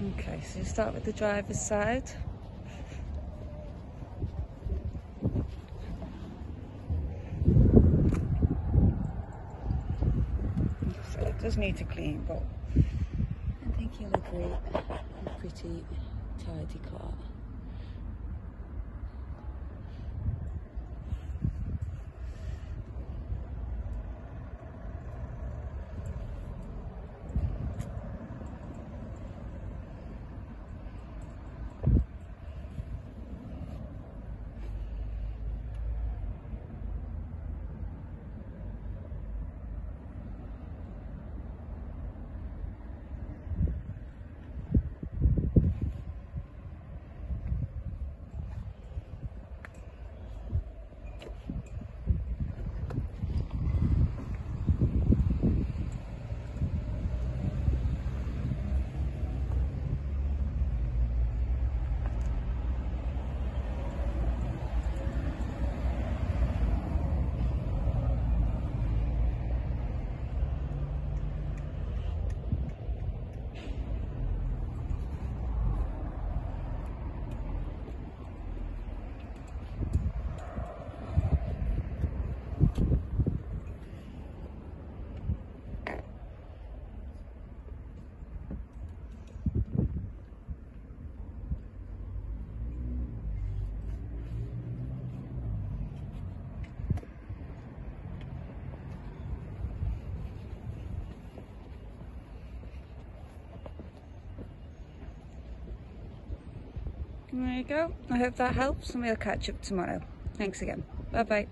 Okay, so you start with the driver's side. So it does need to clean, but I think you'll agree, a pretty tidy car. There you go. I hope that helps and we'll catch up tomorrow. Thanks again. Bye bye.